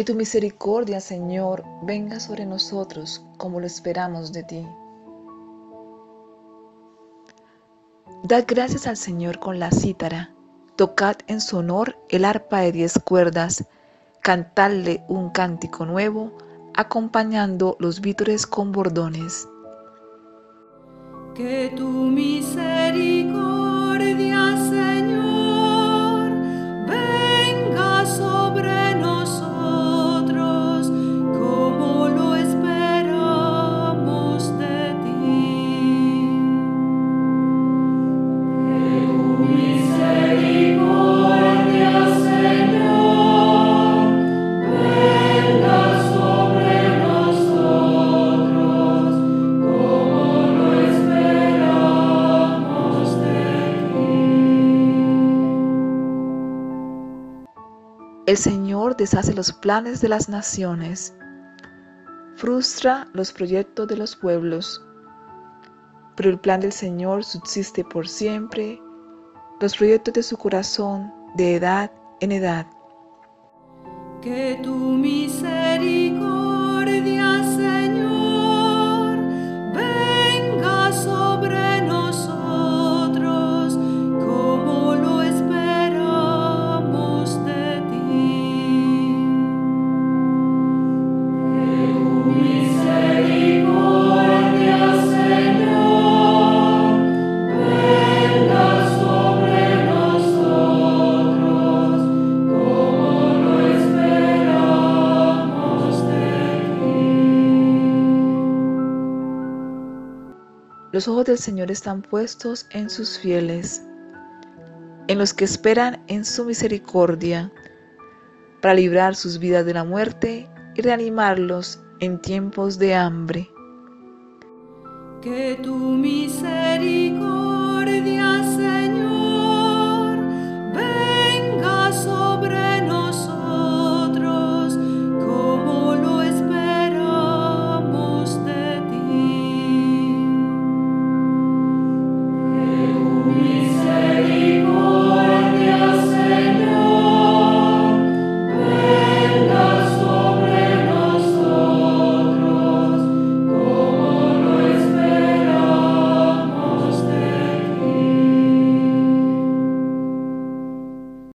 Que tu misericordia, Señor, venga sobre nosotros como lo esperamos de ti. Dad gracias al Señor con la cítara, tocad en su honor el arpa de diez cuerdas, cantadle un cántico nuevo, acompañando los vítores con bordones. Que tu El Señor deshace los planes de las naciones, frustra los proyectos de los pueblos, pero el plan del Señor subsiste por siempre, los proyectos de su corazón de edad en edad. Que tu Los ojos del Señor están puestos en sus fieles, en los que esperan en su misericordia, para librar sus vidas de la muerte y reanimarlos en tiempos de hambre. Que tu misericordia